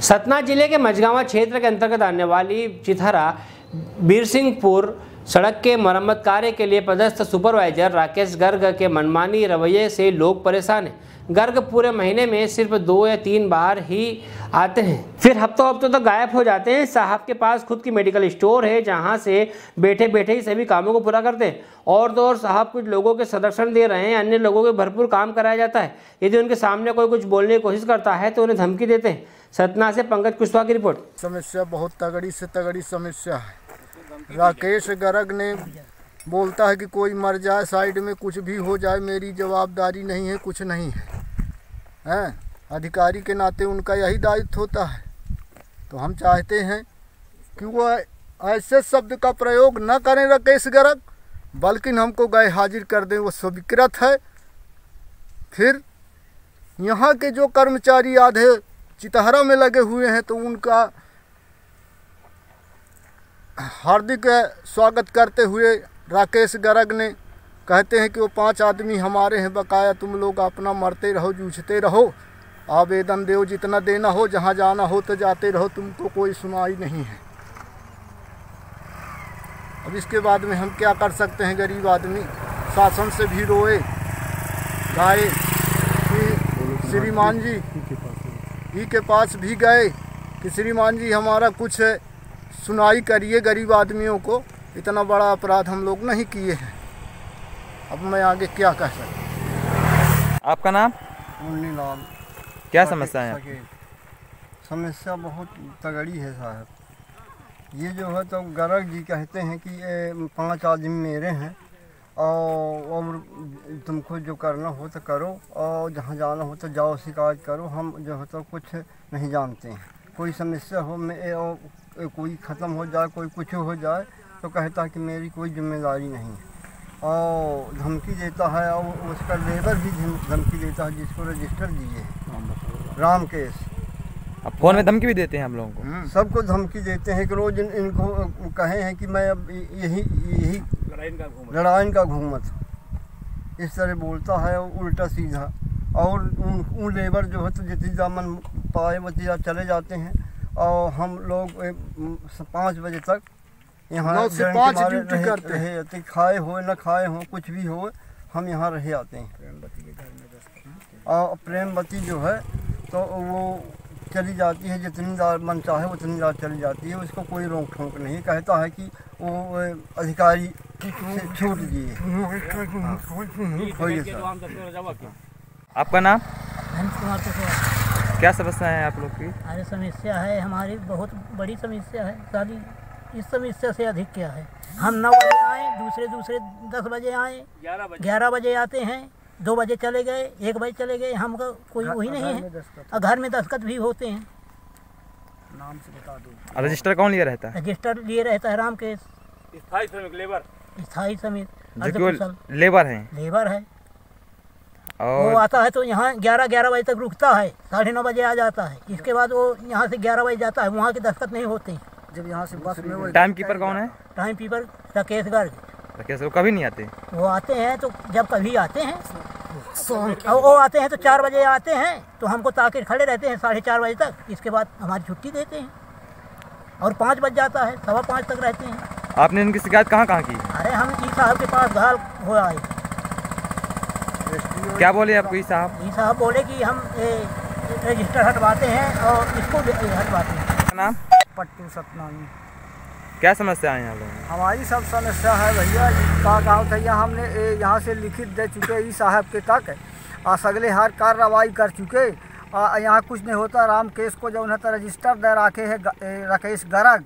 सतना ज़िले के मझगावा क्षेत्र के अंतर्गत आने वाली चिथरा बीरसिंहपुर सड़क के मरम्मत कार्य के लिए पदस्थ सुपरवाइजर राकेश गर्ग के मनमानी रवैये से लोग परेशान हैं। गर्ग पूरे महीने में सिर्फ़ दो या तीन बार ही आते हैं। फिर हफ्तों हफ्तों तक गायब हो जाते हैं। साहब के पास खुद की मेडिकल स्टोर है, जहाँ से बैठे बैठे ही सभी कामों को पूरा करते हैं। और तो और साहब कुछ लोगों के संरक्षण दे रहे हैं, अन्य लोगों के भरपूर काम कराया जाता है। यदि उनके सामने कोई कुछ बोलने की कोशिश करता है तो उन्हें धमकी देते हैं। सतना से पंकज कुशवाहा की रिपोर्ट। समस्या बहुत तगड़ी से तगड़ी समस्या है। राकेश गर्ग ने बोलता है कि कोई मर जाए, साइड में कुछ भी हो जाए, मेरी जवाबदारी नहीं है, कुछ नहीं है। हैं? अधिकारी के नाते उनका यही दायित्व होता है। तो हम चाहते हैं कि वो ऐसे शब्द का प्रयोग न करें राकेश गर्ग, बल्कि हमको गए हाजिर कर दें, वो स्वीकृत है। फिर यहाँ के जो कर्मचारी आधे चितहरा में लगे हुए हैं तो उनका हार्दिक स्वागत करते हुए राकेश गर्ग ने कहते हैं कि वो पाँच आदमी हमारे हैं, बकाया तुम लोग अपना मरते रहो, जूझते रहो। आवेदन दो, जितना देना हो, जहाँ जाना हो तो जाते रहो, तुमको कोई सुनाई नहीं है। अब इसके बाद में हम क्या कर सकते हैं, गरीब आदमी? शासन से भी रोए, गाए, कि श्रीमान जी ही के पास भी गए, कि श्रीमान जी हमारा कुछ सुनाई करिए गरीब आदमियों को। इतना बड़ा अपराध हम लोग नहीं किए हैं। अब मैं आगे क्या कह सकता आपका नाम? मुन्नी लाल। क्या समस्या है? समस्या बहुत तगड़ी है साहब। ये जो है तो गर्ग जी कहते हैं कि ये पाँच आदमी मेरे हैं और और तुमको जो करना हो तो करो और जहाँ जाना हो तो जाओ शिकायत करो। हम जो है तो कुछ नहीं जानते हैं। कोई समस्या हो मैं कोई ख़त्म हो जाए कोई कुछ हो जाए तो कहता है कि मेरी कोई ज़िम्मेदारी नहीं है। और धमकी देता है और उसका लेबर भी धमकी देता है जिसको रजिस्टर दिए हैं। राम केस। अब फ़ोन में धमकी भी देते हैं हम लोगों को। सबको धमकी देते हैं कि रोज इन, इनको कहे हैं कि मैं अब यही यही लड़ाइन का घूमत इस तरह बोलता है और उल्टा सीधा। और उन उन लेबर जो है तो जितनी दामन पाए बतिया चले जाते हैं। और हम लोग पाँच बजे तक यहाँ नौ से पाँच ड्यूटी करते हैं। रहे खाए हो न खाए हो कुछ भी हो हम यहाँ रहे आते हैं। और प्रेमवती जो है तो वो चली जाती है जितनी दार मन चाहे उतनी दार चली जाती है। उसको कोई रोक ठोक नहीं। कहता है कि वो अधिकारी से छूट दिए। आपका नाम? हंस कुमार कुशवाहा क्या समस्या है आप लोग की? अरे समस्या है हमारी बहुत बड़ी समस्या है। सारी इस समस्या से अधिक क्या है? हम नौ बजे आए दूसरे दूसरे दस बजे आए ग्यारह बजे। आते हैं दो बजे चले गए एक बजे चले गए हमको कोई वही नहीं है। और घर में दस्खत भी होते हैं। और रजिस्टर कौन लिया रहता है? रजिस्टर लिए रहता है राम केस स्थायी श्रमिक लेबर। स्थायी समित जो कि वो अर्धकुशल। लेबर है। लेबर है। और वो आता है तो यहाँ ग्यारह ग्यारह बजे तक रुकता है साढ़े नौ बजे आ जाता है। इसके बाद वो यहाँ से ग्यारह बजे जाता है वहाँ के दस्खत नहीं होते। हैं जब यहाँ से बस में टाइम कीपर कौन है? टाइम पीपर राकेश गर्ग। कैसे वो कभी नहीं आते? वो आते हैं तो जब कभी आते हैं और वो आते हैं तो चार बजे आते हैं तो हमको ताकि खड़े रहते हैं साढ़े चार बजे तक। इसके बाद हमारी छुट्टी देते हैं। और पाँच बज जाता है सवा पाँच तक रहते हैं। आपने इनकी शिकायत कहाँ कहाँ की? अरे हम ई साहब के पास घाल हो आए। क्या बोले आपको ये साहब? ई साहब बोले कि हम रजिस्टर हटवाते हैं और इसको हटवाते हैं। नाम? पट्टू सतनामी क्या समस्या है यहाँ लोगों हमारी सब समस्या है भैया का था यहाँ हमने यहाँ से लिखित दे चुके ई साहब के तक। आ सगले हर कार्रवाई कर चुके। आ यहाँ कुछ नहीं होता राम केस को जो है रजिस्टर दे रखे है राकेश गर्ग।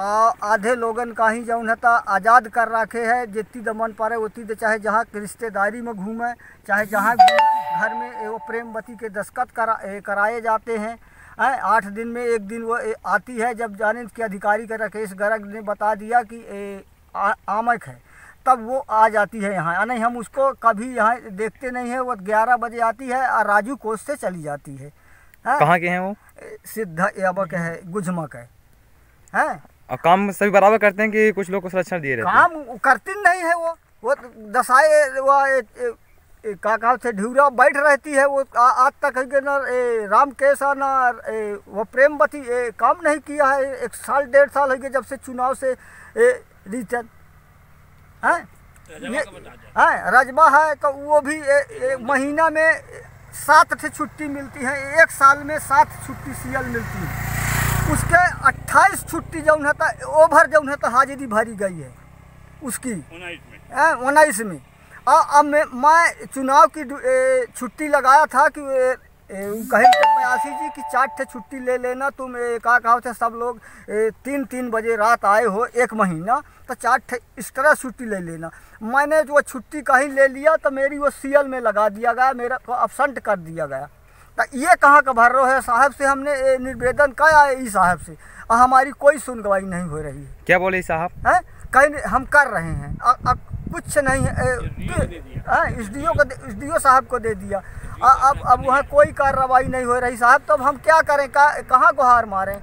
आ आधे लोगन का ही जो है आज़ाद कर रखे है जितनी दमन पारे उतनी दे चाहे जहाँ रिश्तेदारी में घूमे चाहे जहाँ घर में एगो प्रेमवती के दस्खत करा कराए जाते हैं। हैं। आठ दिन में एक दिन वो आती है जब जाने के अधिकारी का राकेश गर्ग ने बता दिया कि ए, आ, आमक है। तब वो आ जाती है यहाँ। नहीं हम उसको कभी यहाँ देखते नहीं है। वो ग्यारह बजे आती है और राजू कोच से चली जाती है। कहाँ के हैं वो? सिद्ध याबक है गुजमक है। हैं? और काम सभी बराबर करते हैं कि कुछ लोग को संरक्षण दिए रहते काम करती नहीं है वो। वो दसाए वो का कहा थे ढिवरा बैठ रहती है वो आ, आज तक है ना ए, राम केसा ना ए, वो प्रेमवती ए, काम नहीं किया है एक साल डेढ़ साल है जब से चुनाव से रिटर्न हैं? ये हैं रजबा है तो वो भी ए, ए, महीना में सात ठे छुट्टी मिलती है एक साल में सात छुट्टी सीएल मिलती है। उसके 28 छुट्टी जौन है तो ओवर जौन है तो हाजिरी भरी गई है उसकी। उन्नीस में। अब मैं मैं चुनाव की छुट्टी लगाया था कि कहे थे प्रयासी जी की चार ठे छुट्टी ले लेना तुम ए, का कहा थे सब लोग ए, तीन तीन बजे रात आए हो एक महीना तो चार ठे इस तरह छुट्टी ले लेना। मैंने जो छुट्टी कहीं ले लिया तो मेरी वो सीएल में लगा दिया गया मेरा को अपसेंट कर दिया गया। तो ये कहाँ का भर है? साहब से हमने निवेदन किया है ई साहब से। और हमारी कोई सुनवाई नहीं हो रही है। क्या बोले साहब? हैं? कहीं हम कर रहे हैं। कुछ नहीं है। एस डी ओ को एस डी ओ साहब को दे दिया। अ, अब अब वहाँ कोई कार्रवाई नहीं हो रही साहब तो अब हम क्या करें? का, कहाँ गुहार मारें?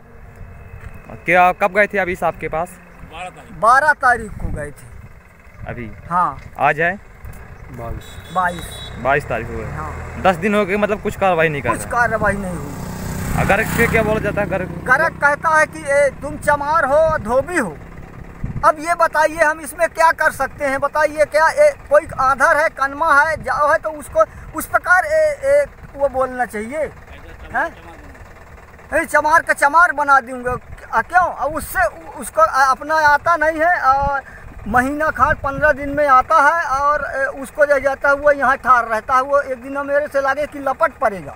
क्या कब गए थे अभी साहब के पास? बारह तारीख। को गए थे। अभी? हाँ। आज है? बाईस। बाईस। बाईस तारीख हो गए हाँ। दस दिन हो गए मतलब कुछ कार्रवाई नहीं कर कुछ कार्रवाई नहीं हुई। अगर पे क्या बोला जाता है? गरक कहता है कि ए, तुम चमार हो धोबी हो। अब ये बताइए हम इसमें क्या कर सकते हैं? बताइए क्या ए, कोई आधार है कनमा है जाओ है तो उसको उस प्रकार ए, ए, वो बोलना चाहिए। हैं? चमार का चमार बना दूँगा। क्यों? अब उससे उसको अपना आता नहीं है और महीना खाट पंद्रह दिन में आता है और उसको जो जाता है वो यहाँ ठार रहता है वो एक दिन मेरे से लगे कि लपट पड़ेगा।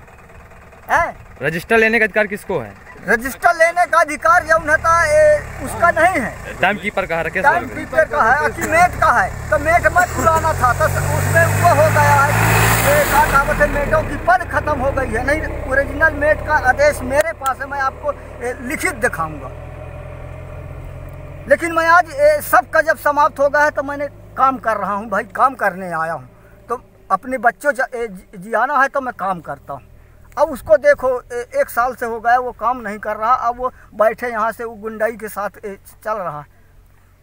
है? रजिस्टर लेने का अधिकार किसको है? रजिस्टर लेने का अधिकार जब था ए, उसका नहीं है। टाइम कीपर का है टाइम कीपर का है कि मेट का है। तो मेट मत पुराना था तो उसमें वो हो गया है कि ये क्या कहावत है मेटों की पद खत्म हो गई है। नहीं ओरिजिनल मेट का आदेश मेरे पास है मैं आपको लिखित दिखाऊँगा। लेकिन मैं आज ए, सबका जब समाप्त हो गया है तो मैंने काम कर रहा हूँ भाई काम करने आया हूँ। तो अपने बच्चों ज- जियाना है तो मैं काम करता हूँ। अब उसको देखो ए, एक साल से हो गया वो काम नहीं कर रहा अब वो बैठे यहाँ से वो गुंडाई के साथ ए, चल रहा है।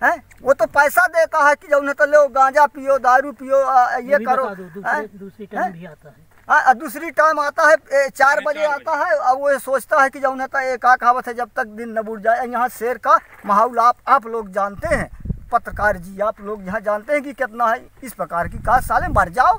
हैं? वो तो पैसा देता है कि जब तो लो गांजा पियो दारू पियो आ, ये भी करो। दूसरे टाइम भी आता है। हाँ, दूसरी टाइम आता है ए, चार बजे आता है अब वो सोचता है कि जब तो एक कहावत है जब तक दिन न बुझ जाए यहाँ शेर का माहौल आप आप लोग जानते हैं पत्रकार जी आप लोग यहाँ जानते हैं कि कितना है इस प्रकार की कहा साले मर जाओ।